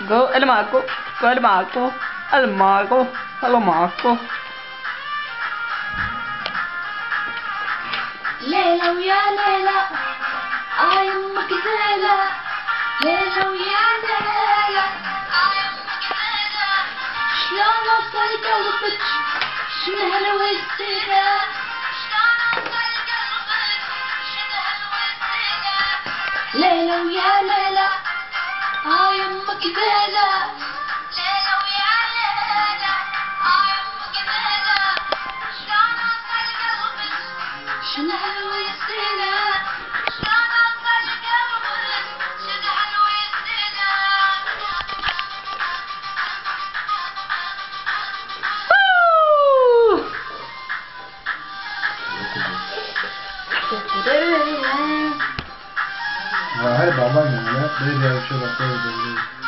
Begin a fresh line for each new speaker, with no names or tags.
el Marco, el Marco, el Marco.
ليلى ويا ليلى آه يمك زيلة ليلى ويا ليلى آه يمك زيلة شلون وصل قلبك شنو هالوسيلة ليلى ويا ليلى آه يمك زيلة ليلى ويا ليلى آه يمك زيلة شلون وصل قلبك شنو هالوسيلة شلون أوصل قلبك شنو هالوسيلة
Vay baban ya. Böyle bir şey bak böyle böyle.